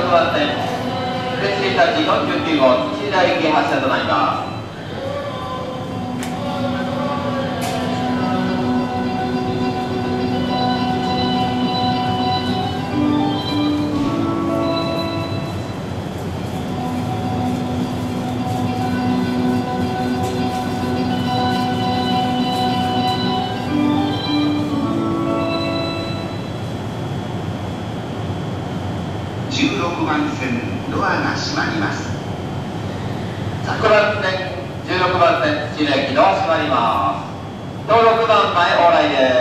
6番線、全新立ち49号、土台駅発車となります。16番線ドアが閉まります。桜線16番線土浦駅の閉まります。登録番前往来です。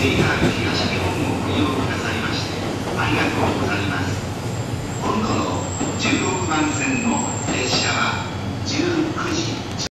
JR 東日本をご利用くださいましてありがとうございます。今度の